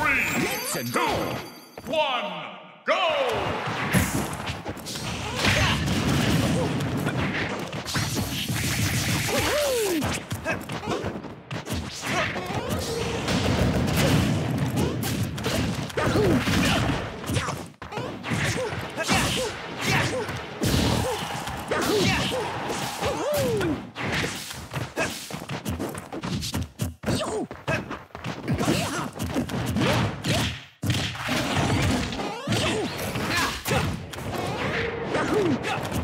Three, two, one, go! Ooh. Yeah.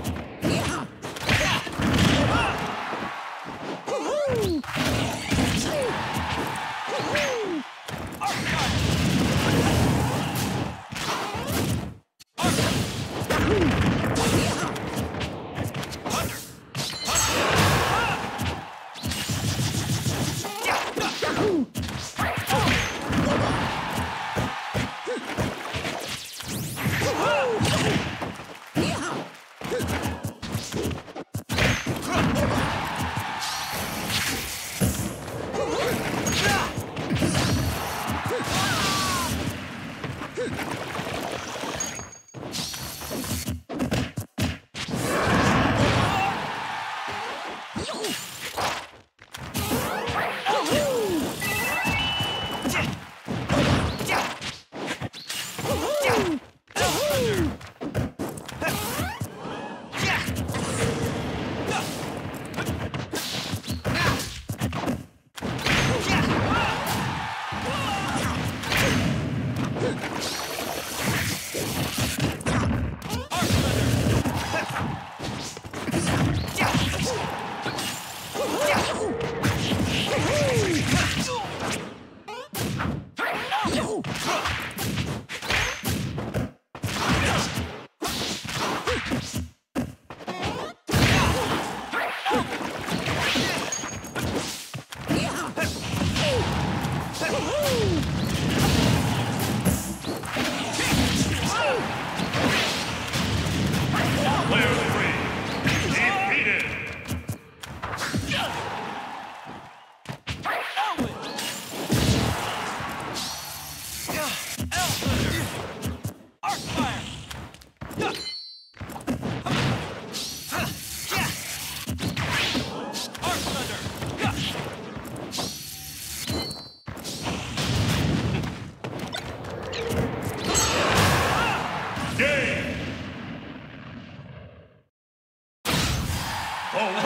Oh! Woo! Oh,